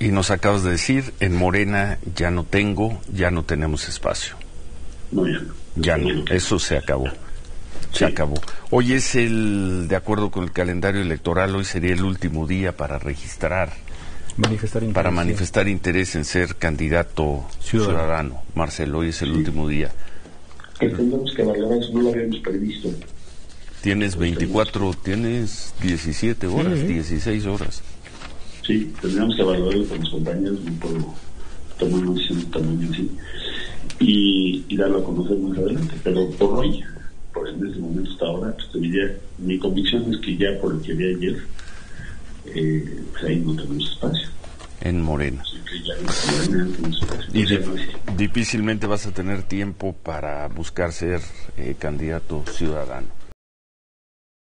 y nos acabas de decir, en Morena ya no tengo, ya no tenemos espacio. No, ya no. Ya no, eso se acabó. Se acabó. Hoy es el, de acuerdo con el calendario electoral, hoy sería el último día para registrar, Manifestar interés, para sí. manifestar interés en ser candidato Ciudadano. ciudadano. Marcelo, hoy es el último día. Que tendremos que valorar eso, no lo habíamos previsto. Tienes 24, tienes 17 horas, 16 horas. Sí, tendríamos que evaluarlo con los compañeros, no puedo tomar una decisión de tamaño así y, y darlo a conocer más adelante. Pero por hoy, por en este momento hasta ahora, pues te diría, mi convicción es que ya por el que vi ayer, eh, pues ahí no tenemos espacio. En Morena. Y O sea, di- no es- difícilmente vas a tener tiempo para buscar ser eh, candidato ciudadano.